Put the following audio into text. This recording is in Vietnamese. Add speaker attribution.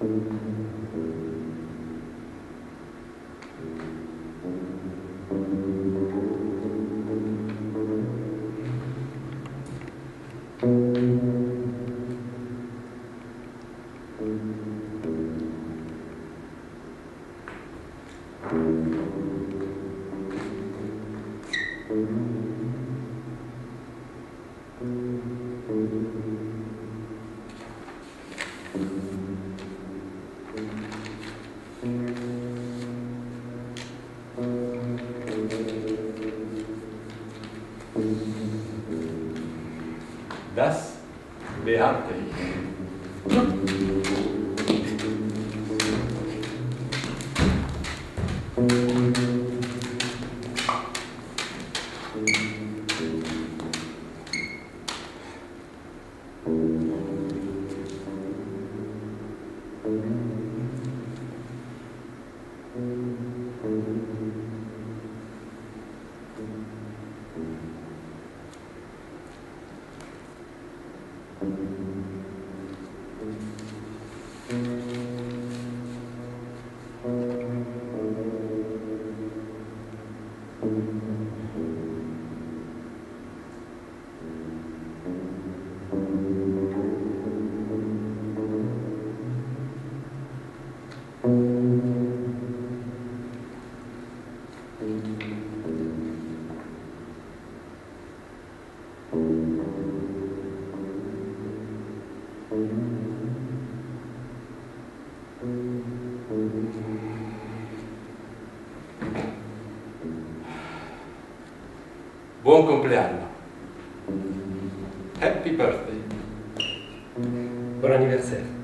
Speaker 1: Thank mm -hmm. you. Das beachte ich. Thank Thank mm -hmm. you. Buon compleanno. Happy birthday.
Speaker 2: Buon anniversaire.